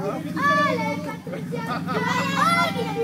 Ale, Patricia. Ale,